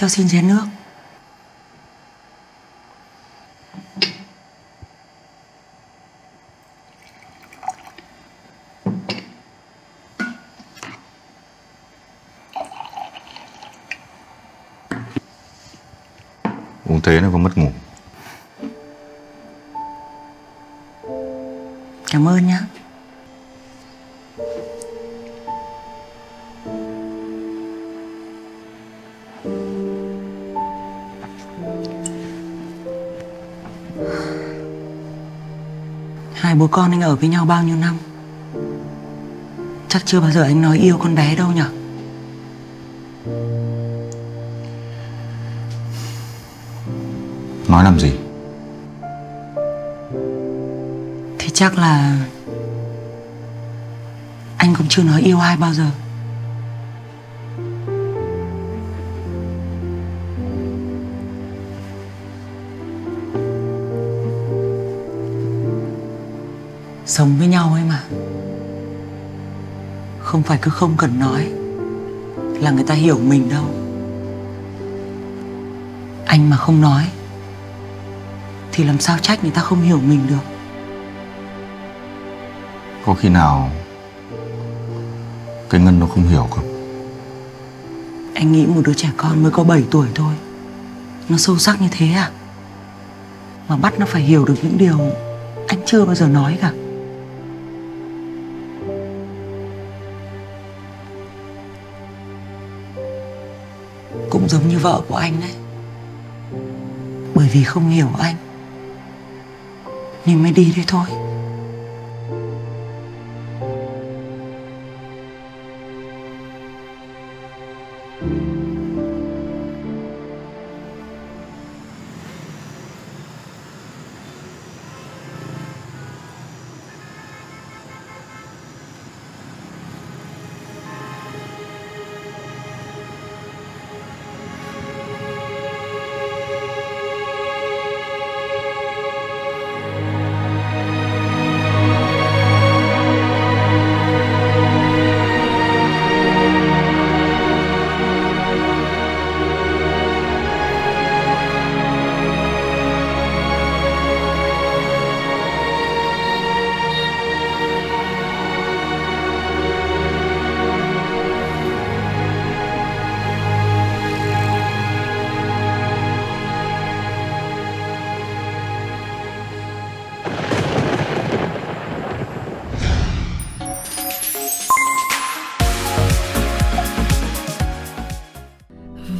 Cho xin chén nước. Uống thế nó có mất ngủ. Cảm ơn nhá Hai bố con anh ở với nhau bao nhiêu năm? Chắc chưa bao giờ anh nói yêu con bé đâu nhở? Nói làm gì? Thì chắc là Anh cũng chưa nói yêu ai bao giờ Sống với nhau ấy mà. Không phải cứ không cần nói Là người ta hiểu mình đâu. Anh mà không nói Thì làm sao trách người ta không hiểu mình được? Có khi nào Cái Ngân nó không hiểu không? Anh nghĩ một đứa trẻ con mới có 7 tuổi thôi. Nó sâu sắc như thế à? Mà bắt nó phải hiểu được những điều Anh chưa bao giờ nói cả Cũng giống như vợ của anh đấy. Bởi vì không hiểu anh, Nên mới đi đấy thôi.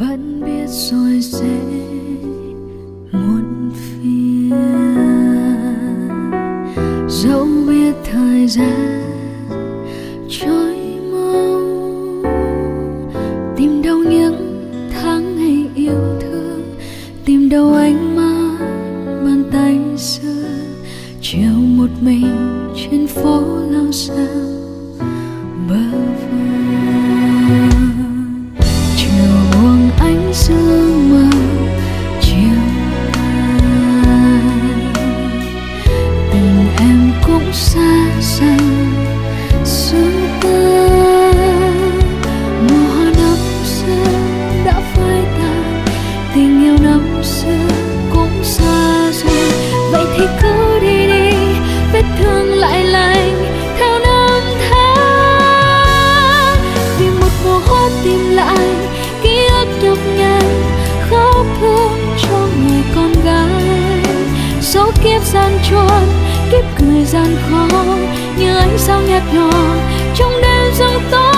Vẫn biết rồi sẽ muộn phiền. Dẫu biết thời gian trôi mau, tìm đâu những tháng ngày yêu thương, tìm đâu ánh mắt bàn tay xưa, chiều một mình trên phố lao sao tìm lại ký ức nhọc nhằn, khóc thương cho người con gái. Số kiếp gian truân, kiếp cười gian khó, như ánh sao nhạt nhòa, trong đêm rừng tối